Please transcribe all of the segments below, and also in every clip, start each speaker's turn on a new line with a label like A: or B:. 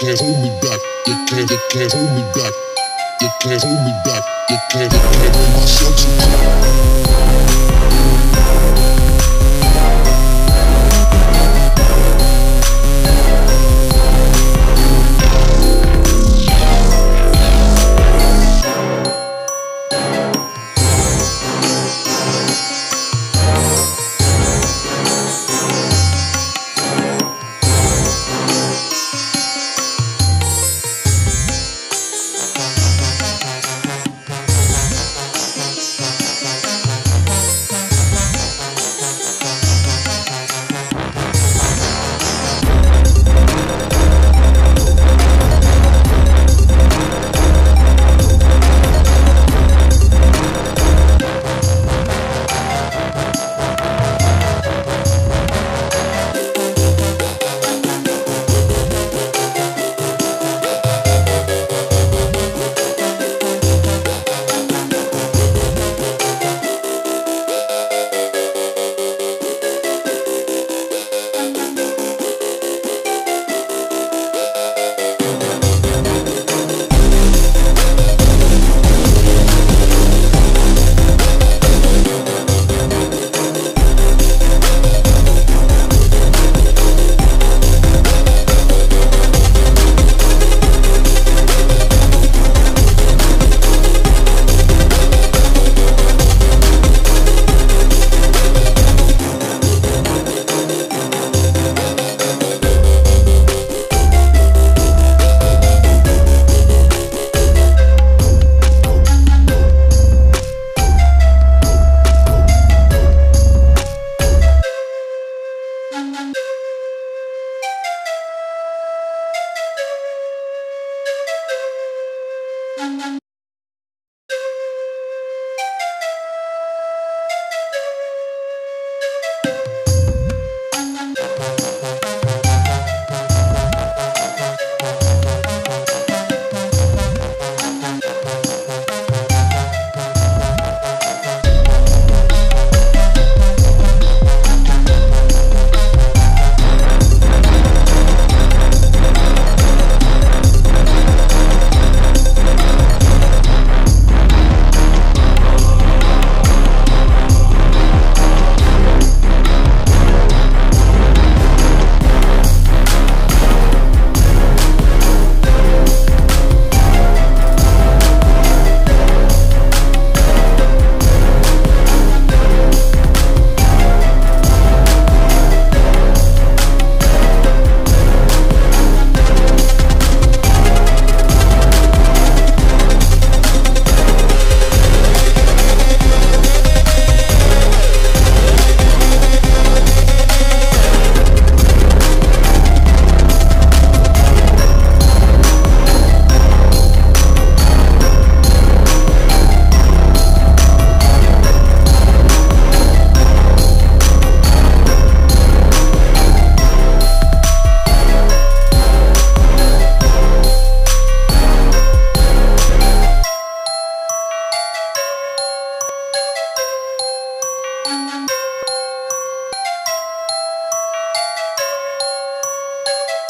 A: can't hold me back. You can't, you can't hold me back. You can't hold me back. You can't, you can't hold my shelter.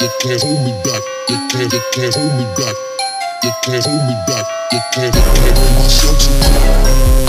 A: You can't hold me back. You can't, you can't hold me back. You can't hold me back. You can't, you can't hold my shelter.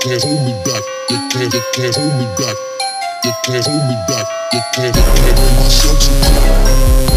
A: Can't hold me back. You can't, you can't hold me back. You can't hold me back. You can't, you can't hold myself.